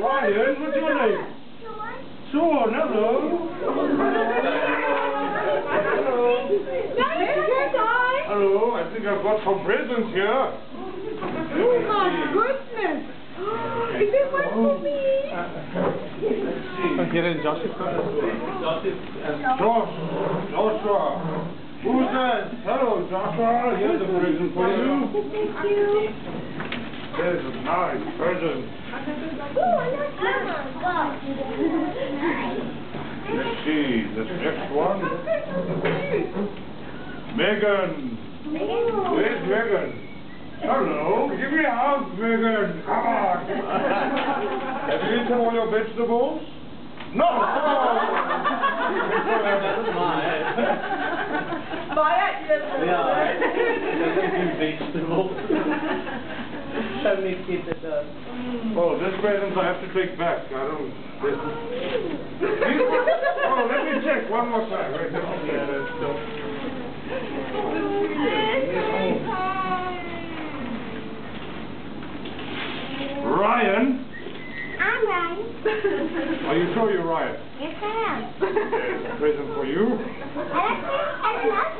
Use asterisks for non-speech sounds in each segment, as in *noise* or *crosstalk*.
Ryan, what's your name? Sean, hello. Hello, Hello, I think I've got some presents here. Oh my goodness! *gasps* Is this one for oh. me? Hier in Josh's Josh, Joshua. Who's that? Hello, Joshua. Here's a present for you. Thank you. There's a nice present. Let's see, this next one. Megan. Where's Megan? Hello. Give me a hug, Megan. Come on. Have you eaten all your vegetables? No. Fire, yes. vegetables. So many kids that does. Oh, this present I have to take back. I don't. This, oh, let me check one more time. Wait, okay, that's still. Ryan, I'm Ryan. are you sure you're Ryan? Yes, I am. There's a present for you. And I love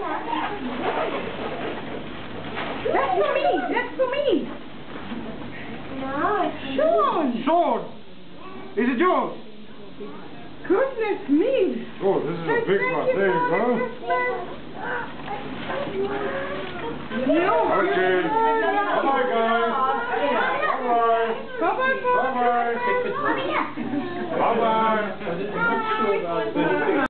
That's for me. That's for me. Sean. Sword. Is it yours? Goodness me. Oh, this is a big one. There you go. No. Okay. Bye bye, guys. Bye bye. Bye-bye, Bye